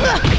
啊